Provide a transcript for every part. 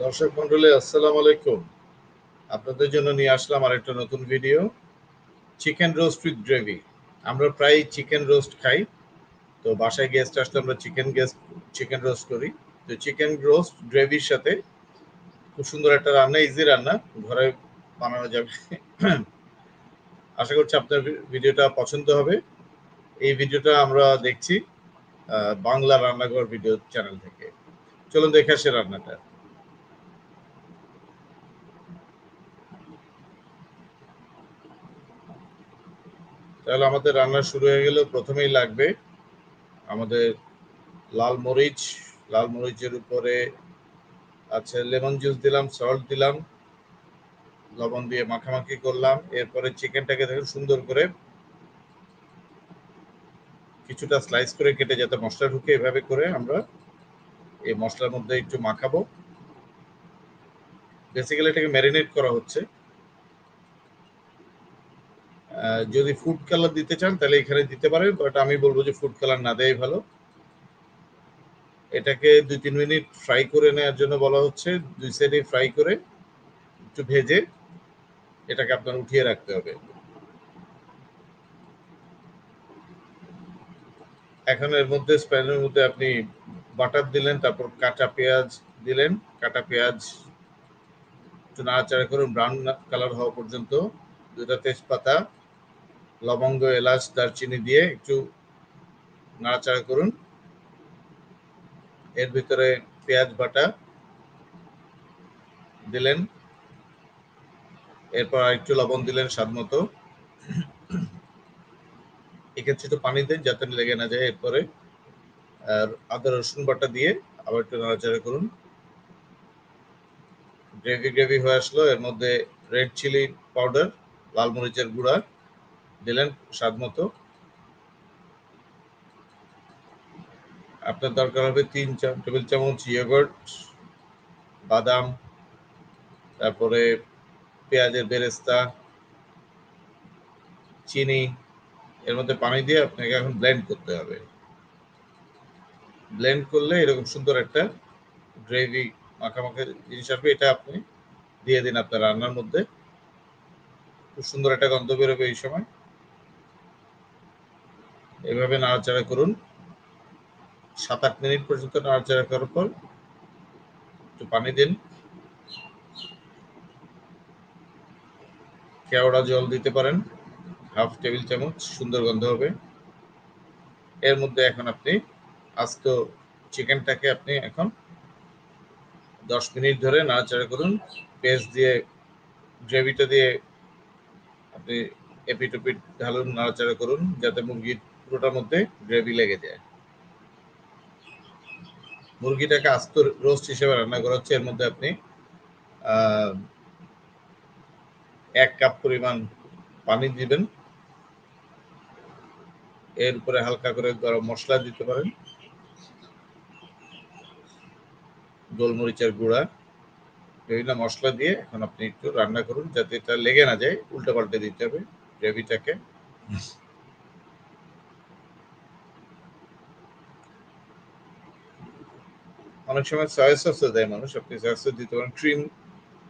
দর্শক মন্ডলী আসসালামু আলাইকুম। আপনাদের জন্য নিয়ে আসলাম আরেকটা নতুন video chicken roast with gravy আমরা প্রায় চিকেন রোস্ট খাই। তো বাসায় গেস্ট আসলে আমরা চিকেন গেস্ট চিকেন রোস্ট করি। তো চিকেন রোস্ট গ্রেভির সাথে খুব সুন্দর একটা রান্না ইজি রান্না। ঘরে বানানো যাবে। আশা করছি আপনার ভিডিওটা পছন্দ হবে। এই ভিডিওটা আমরা দেখছি বাংলা রান্নাঘর ভিডিও চ্যানেল থেকে। চলুন দেখে আসি রান্নাটা। তাহলে আমাদের রান্না শুরু হয়ে গেল প্রথমেই লাগবে আমাদের লাল মরিচ, লাল মরিচের উপরে আচ্ছা লেমন জুস দিলাম সল্ট দিলাম, লবণ দিয়ে মাখামাখি করলাম, এরপরে চিকেনটাকে দেখুন সুন্দর করে কিছুটা স্লাইস করে কেটে যাতে মশলা ঢুকে এভাবে করে আমরা এই মশলার মধ্যে একটু মাখাবো। বেসিক্যালি এটাকে ম্যারিনেট করা হচ্ছে। যদি ফুড কালার দিতে চান, তাহলে এখানে দিতে পারেন বাট আমি বলব যে ফুড কালার না দেয় ভালো। এটাকে দুই তিন মিনিট ফ্রাই করে নেওয়ার জন্য বলা হচ্ছে, দুই সাইডে ফ্রাই করে একটু ভেজে এটাকে আপনার উঠিয়ে রাখতে হবে। এখন এর মধ্যে স্প্যানের মধ্যে আপনি বাটার দিলেন, তারপর কাঁচা পেঁয়াজ দিলেন কাটা পেঁয়াজ একটু নাড়াচাড়া করুন ব্রাউন কালার হওয়া পর্যন্ত দুটা তেজপাতা লবঙ্গ, এলাচ, দারচিনি দিয়ে একটু নাড়াচাড়া করুন। এর ভিতরে পেঁয়াজ বাটা দিলেন। এরপর একটু লবণ দিলেন স্বাদ মতো। এক্ষেত্রে একটু পানি দেন যাতে লেগে না যায়। এরপরে, আর আদা, রসুন বাটা দিয়ে আবার একটু নাড়াচাড়া করুন। গ্রেভি গ্রেভি হয়ে আসলো। এর মধ্যে রেড চিলি পাউডার, লাল মরিচের গুঁড়া দিলেন স্বাদ মতো। আপনার দরকার হবে তিন টেবিল চামচ ইয়োগর্ট বাদাম, তারপরে পেঁয়াজের বেরেস্তা, চিনি, এর মধ্যে পানি দিয়ে আপনাকে এখন ব্লেন্ড করতে হবে। ব্লেন্ড করলে এরকম সুন্দর একটা গ্রেভি মাখামাখা জিনিস আসবে, এটা আপনি দিয়ে দিন আপনার রান্নার মধ্যে। খুব সুন্দর একটা গন্ধ বেরোবে এই সময়। এভাবে নাড়াচাড়া করুন। সাত আট মিনিট পর্যন্ত নাড়াচাড়া করার পর একটু পানি দিন। কেওড়া জল দিতে পারেন। হাফ টেবিল চামচ, সুন্দর গন্ধ হবে। এর মধ্যে এখন আপনি আস্ত চিকেনটাকে আপনি এখন দশ মিনিট ধরে নাড়াচাড়া করুন। পেস্ট দিয়ে, গ্রেভিটা দিয়ে আপনি এপিট ওপিট ঢালুন, নাড়াচাড়া করুন, যাতে মুরগির পুরোটার মধ্যে গ্রেভি লেগে যায়। মুরগিটাকে আস্ত রোস্ট হিসেবে রান্না করা হচ্ছে। এর মধ্যে আপনি এক কাপ পরিমাণ পানি দিবেন। এর উপরে হালকা করে গরম মশলা দিতে পারেন। গোলমরিচের গুঁড়া, বিভিন্ন মশলা দিয়ে এখন আপনি একটু রান্না করুন যাতে এটা লেগে না যায়। উল্টো পাল্টে দিতে হবে গ্রেভিটাকে অনেক সময় সয়া সসও দেয় মানুষ। আপনি সয়া সস দিতে পারেন ক্রিম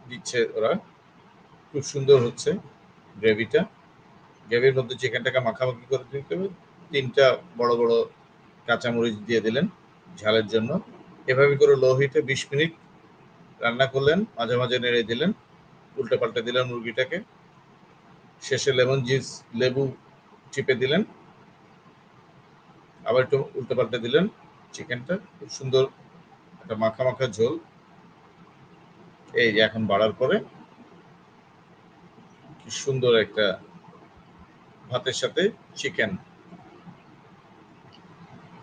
দিচ্ছে ওরা। খুব সুন্দর হচ্ছে গ্রেভিটা গ্রেভির মধ্যে চিকেনটাকে মাখামাখি করে দিতে হবে তিনটা বড় বড় কাঁচামরিচ দিয়ে দিলেন ঝালের জন্য। এভাবে করে লো হিটে বিশ মিনিট রান্না করলেন, মাঝে মাঝে নেড়ে দিলেন উল্টে পাল্টে দিলেন মুরগিটাকে। শেষে লেমন জিস, লেবু চিপে দিলেন। আবার একটু উল্টে পাল্টে দিলেন চিকেনটা খুব সুন্দর একটা মাখা মাখা ঝোল। এই যে এখন বাড়ার পরে কি সুন্দর একটা ভাতের সাথে চিকেন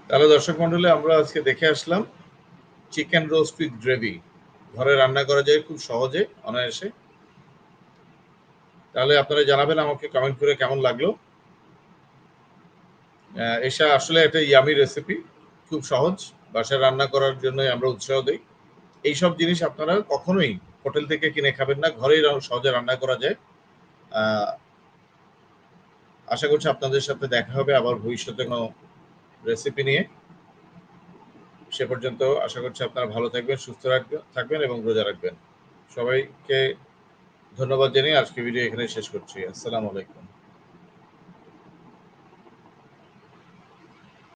তাহলে দর্শক মন্ডলী, আমরা আজকে দেখে আসলাম চিকেন রোস্ট উইথ গ্রেভি ঘরে রান্না করা যায় খুব সহজে, অনায়াসে। তাহলে আপনারা জানাবেন আমাকে কমেন্ট করে কেমন লাগল। এটা আসলে একটা ইয়ামি রেসিপি খুব সহজ। বাসায় রান্না করার জন্যই আমরা উৎসাহ দিই। এইসব জিনিস আপনারা কখনোই হোটেল থেকে কিনে খাবেন না, ঘরেই সহজে রান্না করা যায়। আশা করছি আপনাদের সাথে দেখা হবে আবার ভবিষ্যতে কোনো রেসিপি নিয়ে। সে পর্যন্ত আশা করছি আপনারা ভালো থাকবেন, সুস্থ রাখবেন থাকবেন এবং রোজা রাখবেন। সবাইকে ধন্যবাদ জানিয়ে আজকে ভিডিও এখানে শেষ করছি। আসসালামু আলাইকুম।